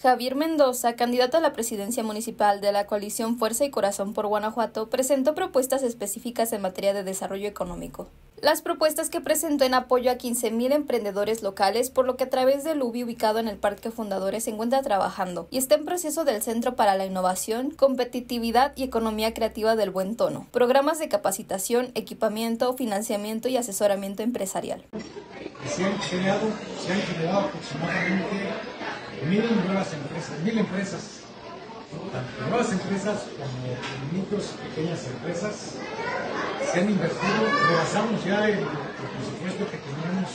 Javier Mendoza, candidato a la presidencia municipal de la coalición Fuerza y Corazón por Guanajuato, presentó propuestas específicas en materia de desarrollo económico. Las propuestas que presentó en apoyo a 15.000 emprendedores locales, por lo que a través del UBI ubicado en el Parque Fundadores se encuentra trabajando y está en proceso del Centro para la Innovación, Competitividad y Economía Creativa del Buen Tono, programas de capacitación, equipamiento, financiamiento y asesoramiento empresarial. Mil nuevas empresas, mil empresas, tanto nuevas empresas como micros y pequeñas empresas, se han invertido, rebasamos ya el, presupuesto que teníamos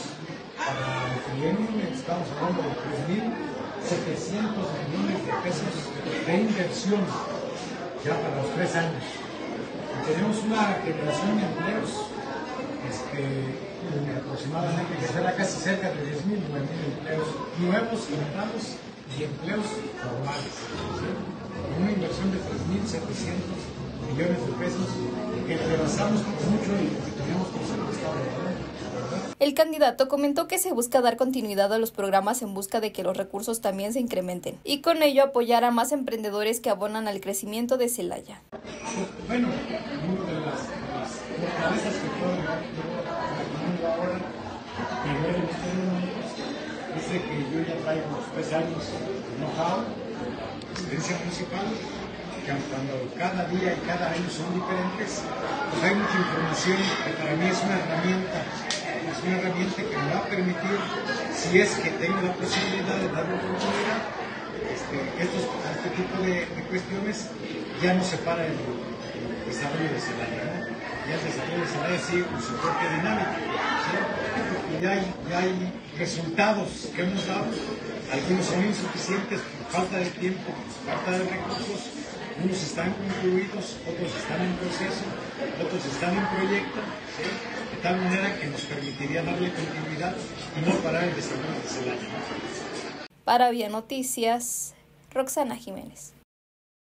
para el trienio, estamos hablando de 3.700 millones de pesos de inversión ya para los tres años. Y tenemos una generación de empleos este, aproximadamente que será casi cerca de 10.000, 9.000 empleos nuevos, generados y empleos formales. ¿sí? Una inversión de 3.700 millones de pesos que rebasamos por mucho y que tenemos presupuestado. El candidato comentó que se busca dar continuidad a los programas en busca de que los recursos también se incrementen y con ello apoyar a más emprendedores que abonan al crecimiento de Celaya. Bueno, una de las, de las fortalezas que puedo llevar ahora, de que yo ya traigo tres años know-how, experiencia municipal, que cuando cada día y cada año son diferentes, pues hay mucha información que para mí es una herramienta, es una herramienta que me va a permitir, si es que tengo la posibilidad de darle oportunidad, este, estos, este tipo de, cuestiones ya no separa el, el desarrollo de ¿no? Ya el desarrollo de Celaya sigue con su propia dinámica, ¿sí? Hay, ya hay resultados que hemos dado, algunos son insuficientes por falta de tiempo, por falta de recursos, unos están concluidos, otros están en proceso, otros están en proyecto, ¿sí? de tal manera que nos permitiría darle continuidad y no parar el desarrollo de Celaya. Para Vía Noticias, Roxana Jiménez.